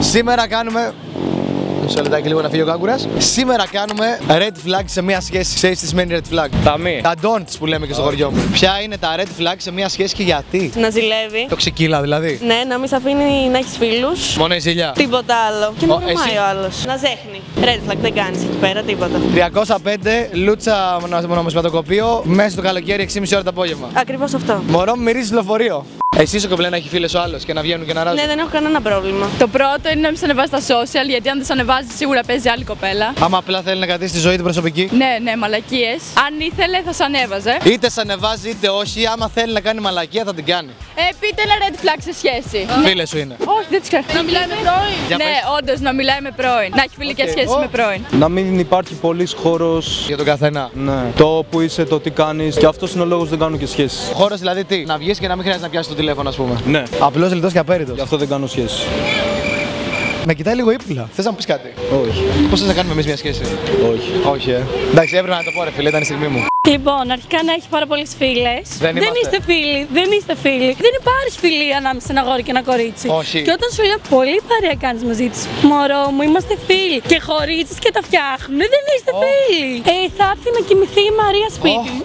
Σήμερα κάνουμε. Μισό λεπτάκι λίγο να φύγει ο κάγκουρα. Σήμερα κάνουμε red flag σε μια σχέση. Ξέρει τι σημαίνει red flag. Τα μη. Τα don'ts που λέμε και στο χωριό μου. Ποια είναι τα red flag σε μια σχέση και γιατί. Να ζηλεύει. Το ξεκύλα δηλαδή. Ναι, να μην σε αφήνει να έχει φίλου. Μόνο η ζηλιά. Τίποτα άλλο. Και Ο, να βρωμάει εσύ. ο άλλο. Να ζέχνει. Red flag δεν κάνει εκεί πέρα τίποτα. 305 λούτσα μονομοσπατοκοπείο μέσα στο καλοκαίρι 6,5 ώρα το απόγευμα. Ακριβώ αυτό. Μωρό μου μυρίζει λεωφορείο. Εσύ είσαι κομπλέ να έχει φίλες ο άλλος και να βγαίνουν και να αράζουν. Ναι, δεν έχω κανένα πρόβλημα. Το πρώτο είναι να μην σε ανεβάζει στα social, γιατί αν δεν σε ανεβάζει, σίγουρα παίζει άλλη κοπέλα. Άμα απλά θέλει να κρατήσει τη ζωή του προσωπική. Ναι, ναι, μαλακίες. Αν ήθελε, θα σε ανέβαζε. Είτε σε ανεβάζει είτε όχι, άμα θέλει να κάνει μαλακία θα την κάνει. Ε, πείτε ένα red flag σε σχέση. Φίλε σου είναι. Όχι, δεν τις ξέρω. Να μιλάει με πρώην. Για Ναι, πες. όντως να μιλάει με πρώην. Να έχει φιλικές Οκ. σχέσεις Ω. με πρώην. Να μην υπάρχει πολλή χώρος. Για τον καθένα. Ναι. Το που είσαι, το τι κάνεις. Και αυτό είναι ο λόγος δεν κάνω και σχέσεις. Χώρος δηλαδή τι, να βγεις και να μην χρειάζεται να πιάσεις το τηλέφωνο, ας πούμε. Ναι. Απλώς λιτός και απέριττος. Γι' αυτό δεν κάνω σχέσεις. Με κοιτάει λίγο ύπουλα. Θες να μου πεις κάτι; Όχι. Πώς θε να κάνουμε εμείς μια σχέση; Όχι. Όχι, ε. Εντάξει, έπρεπε να το πω, ρε φίλε, ήταν η στιγμή μου. Λοιπόν, αρχικά να έχεις πάρα πολλές φίλες. Δεν είμαστε. είστε φίλοι, δεν είστε φίλοι. Δεν υπάρχει φιλία ανάμεσα σε ένα αγόρι και ένα κορίτσι. Όχι. Και όταν σου λέω πολύ παρέα κάνεις μαζί της, μωρό μου, είμαστε φίλοι. Και χωρίζεις και τα φτιάχνουν, δεν είστε Ω. φίλοι. Ε, θα έρθει να κοιμηθεί η Μαρία σπίτι Ω. μου.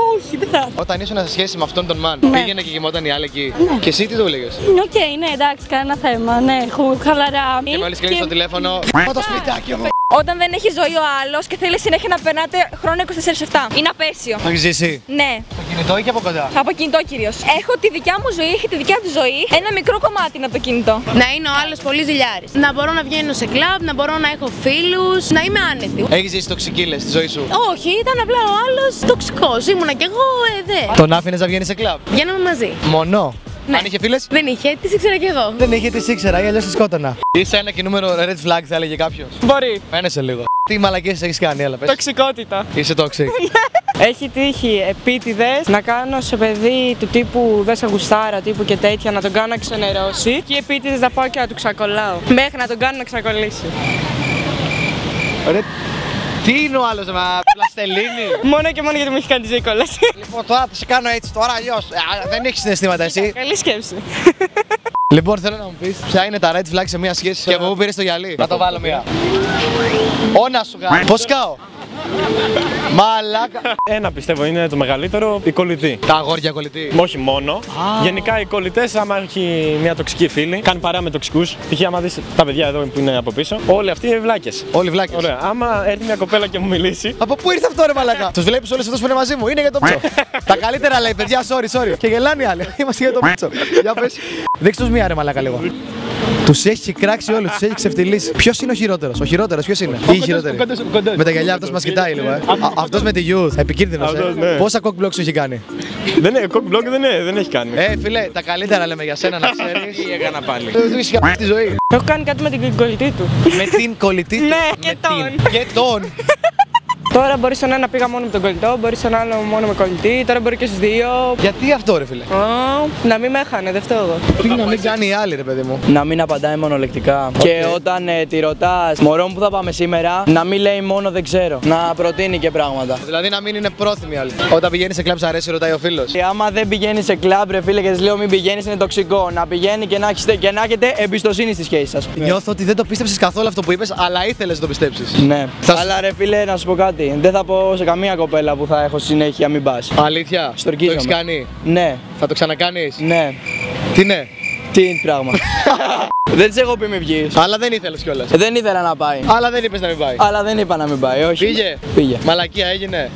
Ω, όχι, δεν θα. Όταν ήσουν σε σχέση με αυτόν τον μαν, Ναι. πήγαινε και κοιμόταν η άλλη εκεί. Και εσύ τι του έλεγες; Οκ, ναι, εντάξει, κανένα θέμα. Ναι, χου- χαλαρά. Και μόλις κλείνει το τηλέφωνο. Μα το σπιτάκι μου. Όταν δεν έχει ζωή ο άλλος και θέλεις συνέχεια να περνάτε χρόνο 24-7. Είναι απαίσιο. Το έχεις ζήσει. Ναι, Το κινητό ή και από κοντά; από κινητό κυρίως. Έχω τη δικιά μου ζωή, έχει τη δικιά του ζωή. Ένα μικρό κομμάτι είναι από το κινητό. Να είναι ο άλλος πολύ ζηλιάρης. Να μπορώ να βγαίνω σε κλαμπ, να μπορώ να έχω φίλους, να είμαι άνετη. Έχεις ζήσει τοξικίλες στη ζωή σου; Όχι, ήταν απλά ο άλλος τοξικός. Ήμουνα κι εγώ, ε, δε. Τον άφηνες να βγαίνει σε κλαμπ; Βγαίναμε μαζί. Μονό. Ναι. Αν είχε φίλες. Δεν είχε, τι ήξερα κι εγώ. Δεν είχε, τις ήξερα ή αλλιώς της σκότωνα. Είσαι ένα και νούμερο red flag, θα έλεγε κάποιος. Μπορεί. Φαίνεσαι λίγο. Τι μαλακίες έχεις κάνει, έλα πες. Τοξικότητα. Είσαι toxic. Έχει τύχει επίτηδες να κάνω σε παιδί του τύπου δεν σε γουστάρα τύπου και τέτοια να τον κάνω να ξενερώσει και επίτηδες να πάω και να του ξακολλάω. Μέχρι να τον κάνω να ξεκολλήσει. Ρε, τι είναι ο άλλος, μα πλαστελίνη; Μόνο και μόνο γιατί μου έχει κάνει τη ζωή κόλαση. λοιπόν, τώρα θα σε κάνω έτσι, τώρα αλλιώς. Δεν έχεις συναισθήματα εσύ. Καλή σκέψη. λοιπόν, θέλω να μου πεις ποια είναι τα red flag σε μια σχέση και από πού πήρες το γυαλί; Να το βάλω μία. Όνα σου γάμο. Πώς κάω; Μαλάκα. Ένα πιστεύω είναι το μεγαλύτερο, η κολλητή. Τα αγόρια κολλητή. Όχι μόνο. Γενικά οι κολλητές, άμα έχει μια τοξική φίλη, κάνει παρά με τοξικούς. Π.χ. άμα δεις τα παιδιά εδώ που είναι από πίσω, όλοι αυτοί είναι βλάκες. Όλοι βλάκες. Ωραία. Άμα έρθει μια κοπέλα και μου μιλήσει, Από πού ήρθε αυτό ρε μαλακά. Τους βλέπεις όλους αυτούς που είναι μαζί μου; Είναι για το πίτσο. Τα καλύτερα λέει παιδιά, sorry, sorry. Και γελάνε οι άλλοι. Είμαστε για το πίτσο. Για πες. Δείξτε τους μία ρε μαλακά λίγο. Τους έχει κράξει όλους, τους έχει ξεφτυλίσει. Ποιος είναι ο χειρότερος, ο χειρότερος, ποιος είναι; Ή η χειρότερη. Με τα γυαλιά αυτός μας κοιτάει λίγο. Ε. Αυτό με τη youth, επικίνδυνος. Αυτός, Ε. ναι. Πόσα cock blocks σου έχει κάνει; δεν είναι, cock block δεν, είναι, δεν έχει κάνει. Ε, φίλε, τα καλύτερα λέμε για σένα να ξέρεις. Τι έκανα πάλι. Του έχει χα- τη ζωή. Έχω κάνει κάτι με την κολλητή του. Με την κολλητή του. Ναι, Με και τον. την. Και τον. Τώρα μπορεί στον ένα πήγα μόνο με τον κολλητό, μπορεί στον άλλο μόνο με κολλητή, τώρα μπορεί και στους δύο. Γιατί αυτό ρε φίλε; Α, να μην με έχανε, δεν φταίω εγώ. Τι να μην κάνει η άλλη ρε παιδί μου. Να μην απαντάει μονολεκτικά. Και όταν ε, τη ρωτάς, Μωρό μου που θα πάμε σήμερα, να μην λέει μόνο δεν ξέρω. Να προτείνει και πράγματα. Δηλαδή να μην είναι πρόθυμη η άλλη. Όταν πηγαίνει σε κλαμπ, σ' αρέσει, ρωτάει ο φίλος. Και άμα δεν πηγαίνει σε κλαμπ, ρε φίλε, και της λέω μην πηγαίνεις, είναι τοξικό. Να πηγαίνει και να, έχετε, και να έχετε εμπιστοσύνη στη σχέση σας. Νιώθω ότι δεν το πίστεψες καθόλου αυτό που είπες, αλλά ήθελες να το πιστέψεις. Ναι. Θα σου- Αλλά ρε φίλε, να σου πω κάτι. Δεν θα πω σε καμία κοπέλα που θα έχω συνέχεια μην πας. Αλήθεια. Το Στορκίζομαι. έχει κάνει; Ναι, Θα το ξανακάνεις; ναι. Τι ναι; Τι είναι πράγμα; δεν της έχω πει μη βγεις. Αλλά δεν ήθελες κιόλας. Δεν ήθελα να πάει. Αλλά δεν είπες να μην πάει. Αλλά δεν είπα να μην πάει, όχι. Πήγε; Πήγε. Μαλακία έγινε;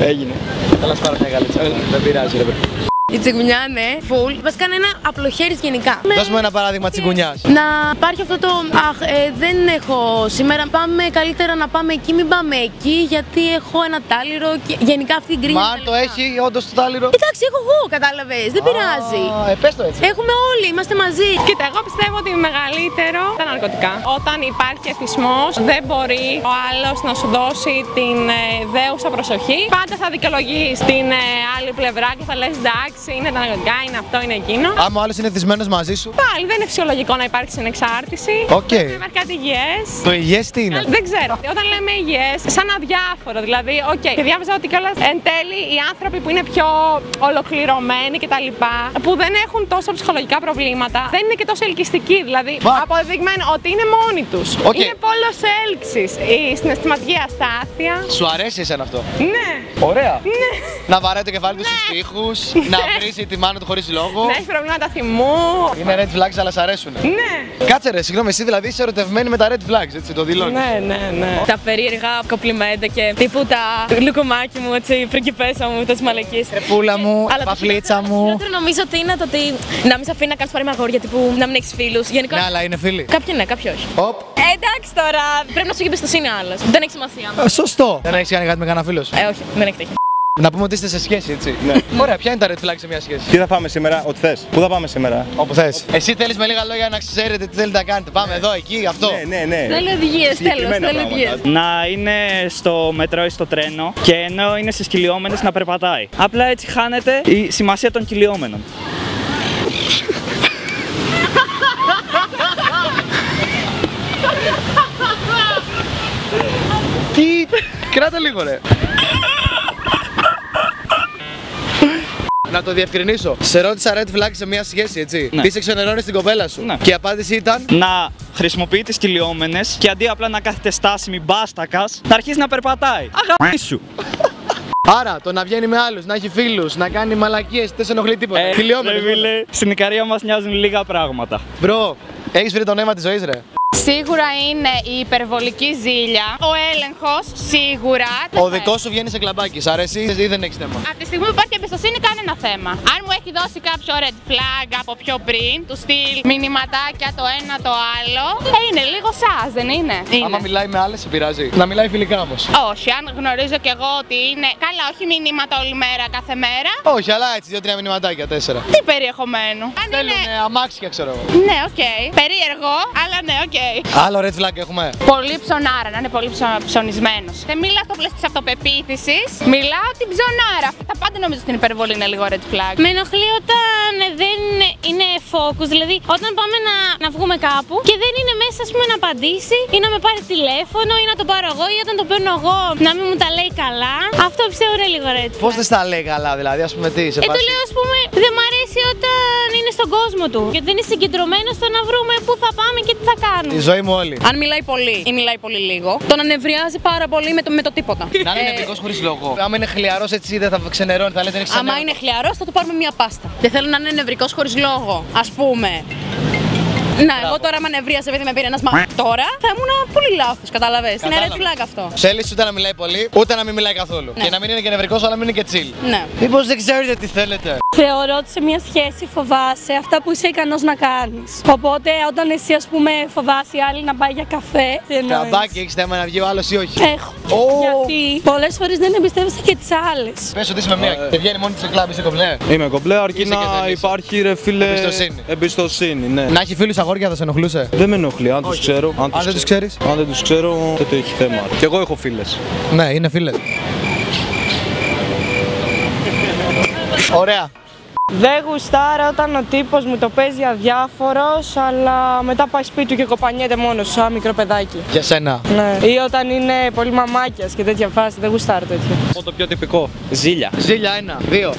Έγινε. Θέλω να σου πάρω μια γαλίτσα. Δεν πειράζει, ρε παιδί. Η τσιγκουνιά, ναι, full. Βασικά είναι ένα απλοχέρι γενικά. Με- Δώσ' μου ένα παράδειγμα τσιγκουνιά. Να υπάρχει αυτό το. Αχ, ε, δεν έχω σήμερα. Πάμε καλύτερα να πάμε εκεί, μην πάμε εκεί, γιατί έχω ένα τάλιρο και γενικά αυτή η γκρίνια. Μα αν το έχει, όντως το τάλιρο; Εντάξει, έχω εγώ, κατάλαβες. Δεν πειράζει. Ε, πες το έτσι. Έχουμε όλοι, είμαστε μαζί. Κοίτα, εγώ πιστεύω ότι μεγαλύτερο τα ναρκωτικά. Όταν υπάρχει εθισμός, δεν μπορεί ο άλλος να σου δώσει την ε, δέουσα προσοχή. Πάντα θα δικαιολογείς την ε, άλλη πλευρά και θα λες εντάξει, εξάρτηση, είναι τα ναρκωτικά, είναι αυτό, είναι εκείνο. Άμα ο άλλος είναι εθισμένος μαζί σου. Πάλι δεν είναι φυσιολογικό να υπάρξει συνεξάρτηση. Οκ. Πρέπει να υπάρχει κάτι υγιές. Το υγιές τι είναι; Δεν ξέρω. Όταν λέμε υγιές, σαν αδιάφορο. Δηλαδή, οκ. Και διάβαζα ότι κιόλας εν τέλει οι άνθρωποι που είναι πιο ολοκληρωμένοι κτλ. που δεν έχουν τόσο ψυχολογικά προβλήματα, δεν είναι και τόσο ελκυστικοί. Δηλαδή, Μα- αποδεδειγμένο ότι είναι μόνοι τους. Οκ. Είναι πόλος έλξης. Η συναισθηματική αστάθεια. Σου αρέσει εσένα αυτό; Ναι. Ωραία. Ναι. Να βαράει το κεφάλι τους στους τοίχους, να βρίζει τη μάνα του χωρίς λόγο. Να έχεις προβλήματα θυμού. Είναι red flags, αλλά σ' αρέσουν. Ναι. Κάτσε ρε, συγγνώμη, εσύ δηλαδή είσαι ερωτευμένη με τα red flags, έτσι το δηλώνεις. Ναι, ναι, ναι. Τα περίεργα κομπλιμέντα και τύπου τα λουκουμάκι μου, έτσι, η πριγκιπέσα μου, τα μαλακίε. Πούλα μου, Αλλά το παφλίτσα χειρότερο- μου. χειρότερο νομίζω ότι είναι το ότι να μην σε αφήνει να κάνεις παρέα με αγόρια, τύπου να μην έχεις φίλους. Γενικά. Ναι, αλλά είναι φίλοι. Κάποιοι ναι, κάποιοι όχι. Οπ. Ε, εντάξει τώρα, πρέπει να σου έχει εμπιστοσύνη άλλος. Δεν έχει σημασία. Ε, Σωστό. Δεν έχεις κάνει κάτι με κανένα φίλος σου. Ε, όχι, δεν έχει τέτοια. Να πούμε ότι είστε σε σχέση, έτσι. Ναι. Ωραία, ποια είναι τα red flags σε μια σχέση; Τι θα πάμε σήμερα, ό,τι θες. Πού θα πάμε σήμερα; Όπου θες. Εσύ θέλεις με λίγα λόγια να ξέρετε τι θέλετε να κάνετε. Πάμε εδώ, εκεί, αυτό. Ναι, ναι, ναι. Θέλω οδηγίες, τέλος. Συγκεκριμένα Θέλω πράγματα. οδηγίε. Να είναι στο μετρό ή στο τρένο και ενώ είναι στις κυλιόμενες να περπατάει. Απλά έτσι χάνεται η σημασία των κυλιόμενων. Τι; Κράτα λίγο, ρε. Να το διευκρινίσω. Σε ρώτησα red flags σε μια σχέση, έτσι. Ναι. Τι σε ξενερώνεις την κοπέλα σου. Ναι. Και η απάντηση ήταν; Να χρησιμοποιεί τις κυλιόμενες και αντί απλά να κάθεται στάσιμη μπάστακας, να αρχίσει να περπατάει. Αγάπη σου. Άρα, το να βγαίνει με άλλους, να έχει φίλους, να κάνει μαλακίες, δεν σε ενοχλεί τίποτα. Ε, Κυλιόμενες ρε μόνο. φίλε, Στην Ικαρία μας νοιάζουν λίγα πράγματα. Μπρο, έχεις βρει το νόημα της ζωής, ρε. Σίγουρα είναι η υπερβολική ζήλια, ο έλεγχος, σίγουρα. Ο δικός σου βγαίνει σε κλαμπάκι. Σ' αρέσει; Ή δεν έχεις θέμα; Από τη στιγμή που υπάρχει εμπιστοσύνη, κανένα θέμα. Αν μου έχει δώσει κάποιο red flag από πιο πριν, του στυλ μηνυματάκια το ένα το άλλο, ε, είναι λίγο sus, δεν είναι; είναι. Άμα μιλάει με άλλες, σε πειράζει. Να μιλάει φιλικά όμως. Όχι, αν γνωρίζω κι εγώ ότι είναι. Καλά, όχι μηνύματα όλη μέρα, κάθε μέρα. Όχι, αλλά έτσι, δύο-τρία μηνυματάκια, τέσσερα. Τι περιεχομένου. Αν είναι. Θέλουν αμάξια, ξέρω εγώ. Ναι, οκ. Περίεργο, αλλά ναι, οκ. Άλλο red flag έχουμε. Πολύ ψωνάρα, να είναι πολύ ψω... ψωνισμένος. Δεν μιλάω στο πλαίσιο της αυτοπεποίθησης. Μιλάω την ψωνάρα. Τα πάντα νομίζω στην υπερβολή είναι λίγο red flag. Με ενοχλεί όταν δεν είναι focus, δηλαδή όταν πάμε να, να βγούμε κάπου και δεν είναι μέσα ας πούμε, να απαντήσει ή να με πάρει τηλέφωνο ή να το πάρω εγώ ή όταν το παίρνω εγώ να μην μου τα λέει καλά. Αυτό πιστεύω είναι λίγο red Πώς flag. δεν στα λέει καλά, δηλαδή, ας πούμε τι, σε Ε, το φάση. λέω ας πούμε, δεν μ' αρέσει όταν είναι στον κόσμο του και δεν είναι συγκεντρωμένο στο να βρούμε πού θα πάμε και τι θα κάνουμε. Η ζωή μου όλη. Αν μιλάει πολύ ή μιλάει πολύ λίγο, τον ανεβριάζει πάρα πολύ με το, με το τίποτα. Να είναι νευρικό χωρίς λόγο. Άμα είναι χλιαρός έτσι δεν θα ξενερώνει, θα λέτε είναι Άμα ξενερό. είναι χλιαρός, θα του πάρουμε μία πάστα. Δεν θέλω να είναι νευρικός χωρίς λόγο. Α πούμε. Να, εγώ τώρα με νευρίασε επειδή με πήρε ένας μα. Τώρα θα ήμουν πολύ λάθος, κατάλαβε. Είναι red Κατάλαβα. flag αυτό. Θέλεις ούτε να μιλάει πολύ, ούτε να μην μιλάει καθόλου. Ναι. Και να μην είναι και νευρικός, αλλά να μην είναι και chill. Ναι. Μήπως δεν ξέρετε τι θέλετε; Θεωρώ ότι σε μια σχέση φοβάσαι αυτά που είσαι ικανός να κάνεις. Οπότε όταν εσύ, ας πούμε, φοβάσαι η άλλη να πάει για καφέ. τι εννοείς; Καμπάκι, έχεις θέμα να βγει ο άλλος ή όχι; Έχω. Ω. Γιατί πολλές φορές δεν εμπιστεύεσαι και τις άλλες. Πες ότι είσαι με μία και βγαίνει μόνη της σε κλαμπ, είσαι κομπλέ. Είμαι κομπλέ, αρκεί Είσαι και να δεν είσαι. υπάρχει ρε φίλε. Εμπιστοσύνη. Εμπιστοσύνη, ναι. Να έχει φίλους αγόρια θα σε ενοχλούσε; Δεν με ενοχλεί, αν τους ξέρω. Αν δεν τους ξέρεις; Αν δεν τους ξέρω, τότε έχει θέμα. Και εγώ έχω φίλες. Ναι, είναι φίλες. Ωραία. Δεν γουστάρω όταν ο τύπος μου το παίζει αδιάφορος, αλλά μετά πάει σπίτι του και κοπανιέται μόνος σαν μικρό παιδάκι. Για σένα. Ναι. Ή όταν είναι πολύ μαμάκιας και τέτοια φάση. Δεν γουστάρω τέτοια. Από το πιο τυπικό. Ζήλια. Ζήλια ένα, δύο.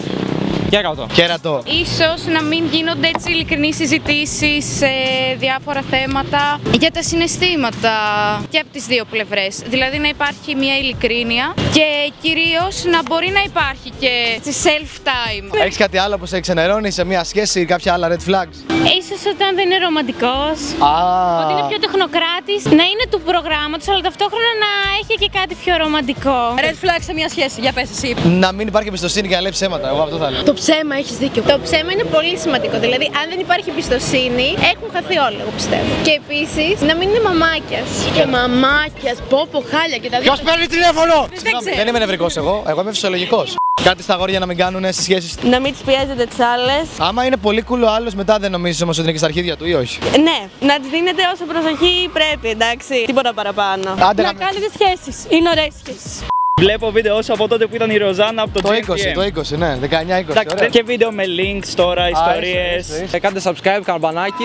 Κέρατο. Κέρατο. Ίσως να μην γίνονται έτσι ειλικρινείς συζητήσεις σε διάφορα θέματα για τα συναισθήματα και από τις δύο πλευρές. Δηλαδή να υπάρχει μια ειλικρίνεια και κυρίως να μπορεί να υπάρχει και self-time. Έχεις κάτι άλλο που σε ξενερώνει σε μια σχέση, κάποια άλλα red flags; Ίσως όταν δεν είναι ρομαντικός, Α. ότι είναι πιο τεχνοκράτης, να είναι του προγράμματος, αλλά ταυτόχρονα να έχει και κάτι πιο ρομαντικό. Red flag σε μια σχέση, για πες εσύ. Να μην υπάρχει εμπιστοσύνη και να λέει ψέματα. Εγώ αυτό θα λέω. Το ψέμα, έχεις δίκιο. Το ψέμα είναι πολύ σημαντικό. Δηλαδή, αν δεν υπάρχει εμπιστοσύνη, έχουν χαθεί όλα, εγώ πιστεύω. Και επίσης, να μην είναι μαμάκιας. Και μαμάκιας, πόπο, χάλια και τα Ποιος παίρνει τηλέφωνο! Συγγνώμη, ξέρω. δεν είμαι νευρικός εγώ. Εγώ είμαι φυσιολογικός. Κάτι στα αγόρια να μην κάνουν στις σχέσεις. Να μην τις πιέζετε τις άλλες. Άμα είναι πολύ cool ο άλλος, μετά δεν νομίζεις όμως ότι είναι και στα αρχίδια του ή όχι; Ναι, να τη δίνετε όσο προσοχή πρέπει, εντάξει. Τίποτα παραπάνω. Άντε Να να μην- κάνετε σχέσεις. Είναι ωραίες σχέσεις. Βλέπω βίντεο όσο από τότε που ήταν η Ροζάνα από το, Το 20, GMPM. το 20, ναι, 19-20. Εντάξει, ωραία. και βίντεο με links τώρα, ιστορίες. είσαι, είσαι. Ε, κάντε subscribe, καμπανάκι.